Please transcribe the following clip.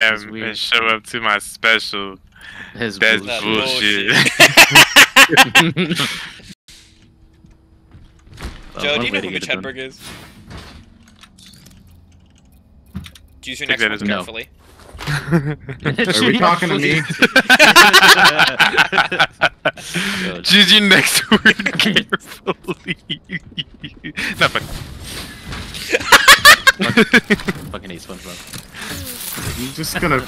That's um, and show up to my special. His That's That bullshit. Joe, one do you know who get Mitch it done. Hedberg is? Choose your Take next one as a no. carefully. Are we talking to me? Good. Choose your next word carefully. Not funny. Hate SpongeBob. I'm just gonna